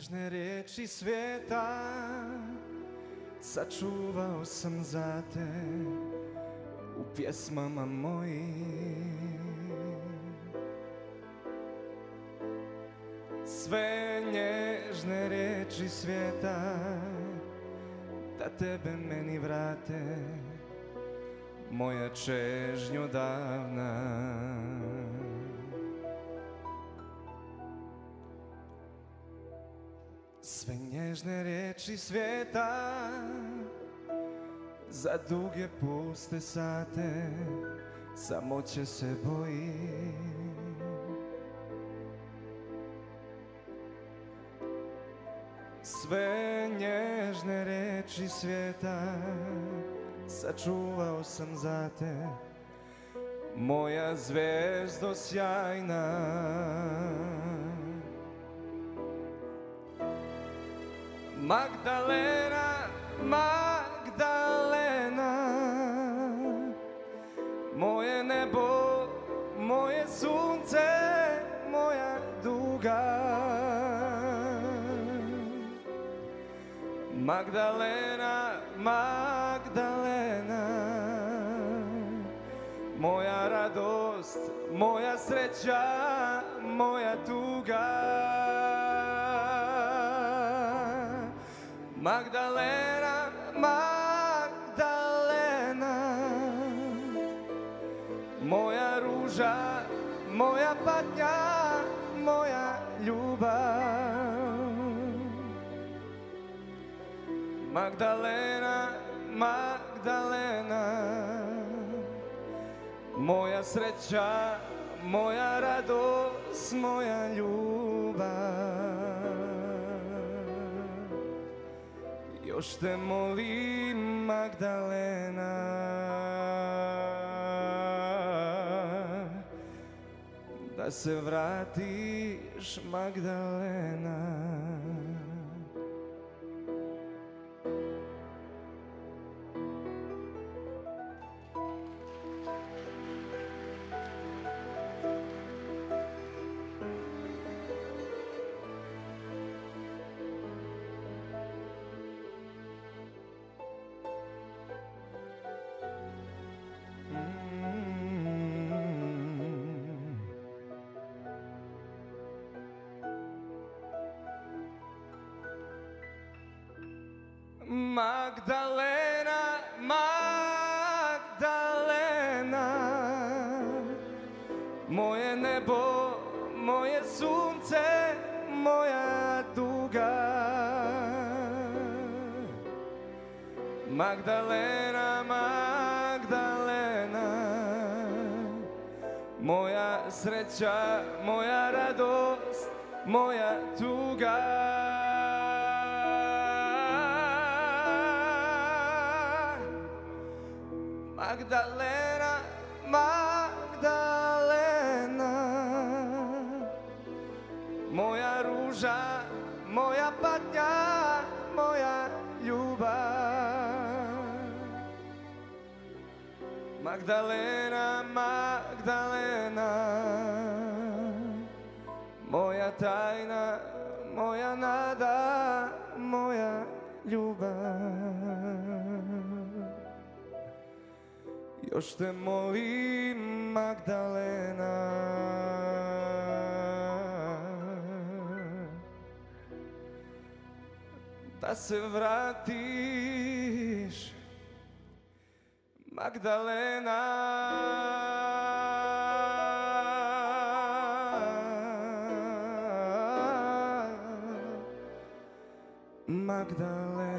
nježne riječi svijeta Sačuvao sam za te u pjesmama mojim. Sve nježne riječi svijeta Da tebe meni vrate Moja čežnjo davna Sve nježne riječi svijeta Za duge puste sate Samo će se bojim Sve nježne reči svijeta Sačuvao sam za te Moja zvezdo sjajna Magdalena, Magdalena. Moje nebo, moje sunce, moja duga. Magdalena, Magdalena. Moja radost, moja sreća, moja tuga Magdalena, Magdalena. Moja ruža, moja patnja, moja ljubav. Magdalena, Magdalena. Moja sreća, moja radost, moja ljubav Još te molim Magdalena. Da se vratiš Magdalena Magdalena, Magdalena. Moje nebo, moje sunce, moja duga. Magdalena, Magdalena. Moja sreća, moja radost, moja tuga Magdalena, Magdalena. Moja ruža, moja patnja, moja ljubav. Magdalena, Magdalena. Moja tajna, moja nada, moja ljubav još te molim Magdalena. Da se vratiš Magdalena. Magdalena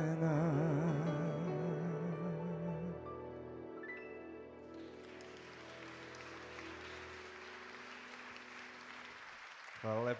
Valeu.